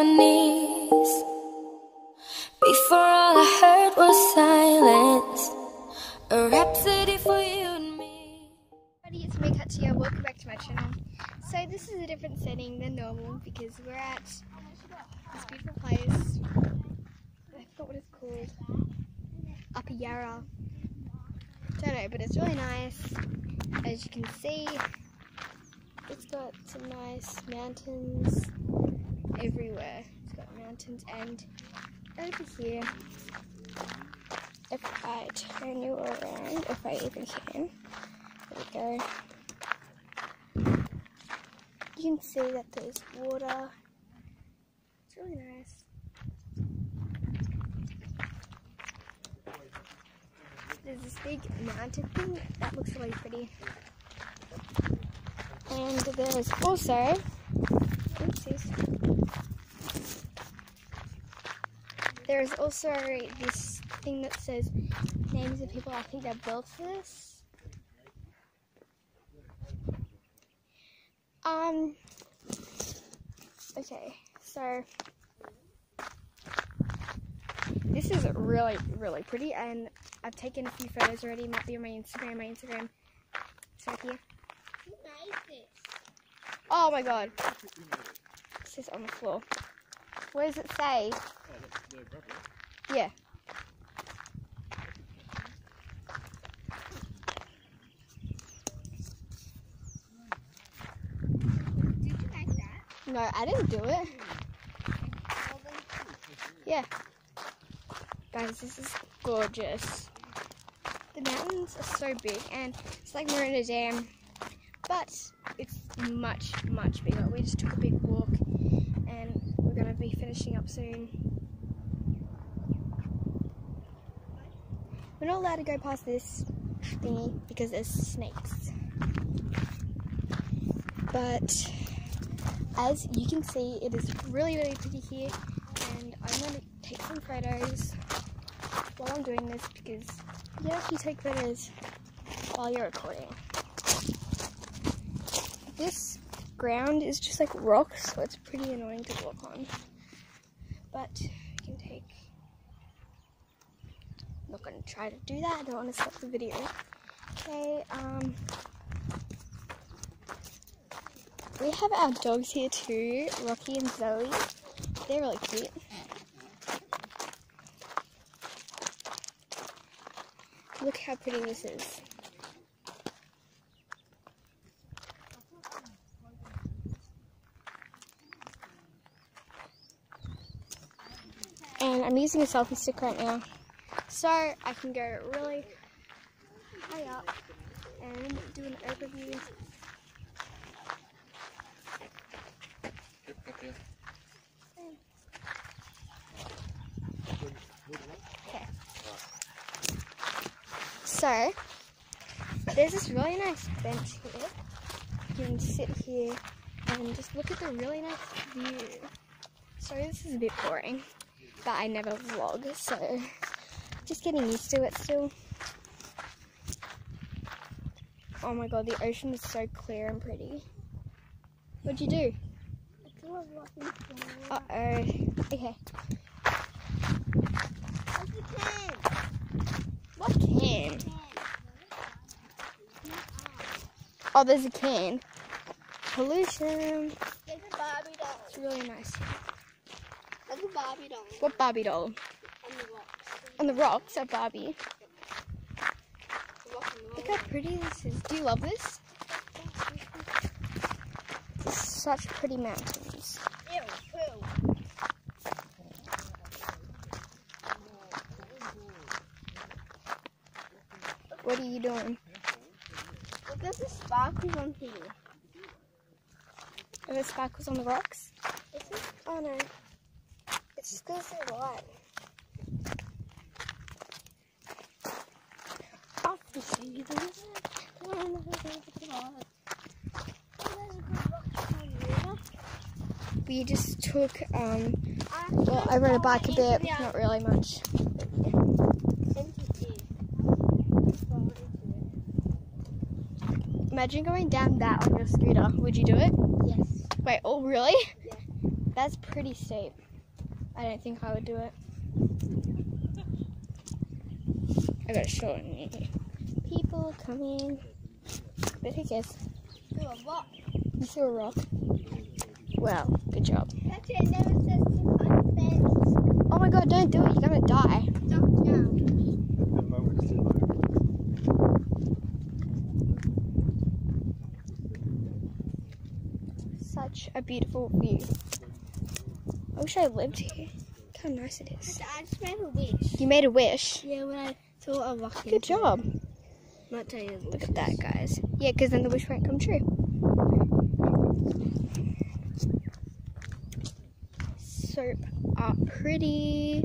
symphonies. Before all I heard was silence, a rhapsody for you and me. Everybody, it's me Katya. Welcome back to my channel. So this is a different setting than normal because we're at this beautiful place. I forgot what it's called. Upper Yarra. Don't know, but it's really nice. As you can see, it's got some nice mountains everywhere. Mountains and over here, if I turn you around, if I even can, there we go. You can see that there's water. It's really nice. There's this big mountain thing that looks really pretty. And there's also, oopsies, there's also this thing that says names of people I think that built this. Um, okay, so this is really, really pretty, and I've taken a few photos already. Might be on my Instagram. My Instagram is right here. Oh my god. It says on the floor. What does it say? Yeah. Did you make? No, I didn't do it. Yeah. Guys, this is gorgeous. The mountains are so big and it's like Maroondah Dam, but it's much, much bigger. We just took a big walk and we're going to be finishing up soon. We're not allowed to go past this thingy because there's snakes. But as you can see, it is really, really pretty here. And I'm going to take some photos while I'm doing this because you take photos while you're recording. This ground is just like rocks, so it's pretty annoying to walk on. But you can take. I'm not to try to do that. I don't want to stop the video. Okay. Um. We have our dogs here too, Rocky and Zoe. They're really cute. Look how pretty this is. And I'm using a selfie stick right now. So I can go really high up and do an overview. Okay. So, there's this really nice bench here. You can sit here and just look at the really nice view. Sorry, this is a bit boring, but I never vlog, so just getting used to it still. Oh my god, the ocean is so clear and pretty. What'd you do? Uh oh. Okay. What can? Oh, there's a can. Pollution. It's really nice. There's a Barbie doll What Barbie doll? on the rocks. On the rocks, a Barbie. The the Look how pretty this is. Do you love this? Such pretty mountains. Ew, poo. What are you doing? Look at the sparkles on here. Are there sparkles on the rocks? Is it? Oh no. It's just because they're white. Off the sea. There's We just took, um, well, I rode a bike a bit, not really much. Imagine going down that on your scooter. Would you do it? Yes. Wait, oh really? Yeah. That's pretty steep. I don't think I would do it. I got a short knee. People coming. But who cares? Do a what? You threw a rock. Well, good job. That's it. It never says to unfence. Oh my god, don't do it. You're gonna die. Jump down. At the moment it's too low. Such a beautiful view. I wish I lived here. Look how nice it is. I just made a wish. You made a wish. Yeah, when I threw a rock Good job. Not tell you. Look at that, guys. Yeah, because then the wish won't come true. So uh, pretty.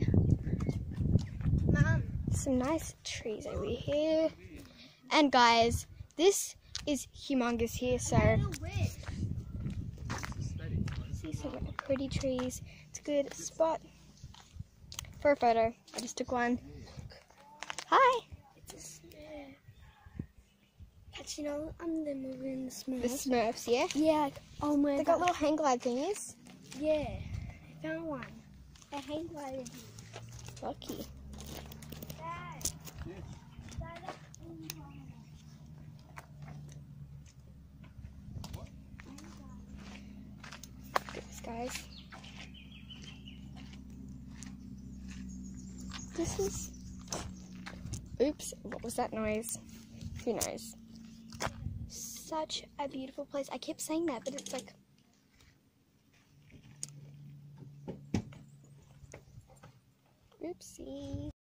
Mom. Some nice trees over here. And guys, this is humongous here, so I made a wish. see some pretty trees. It's a good spot for a photo. I just took one. Hi. But you know, I'm the moving small. The Smurfs, yeah? Yeah. like, Oh my They god. got little hang glide thingies. Yeah. I found one. I hang glider. Lucky. Dad. Dad, This, guys. Oops, what was that noise? Who knows? Such a beautiful place. I kept saying that, but it's like. Oopsie.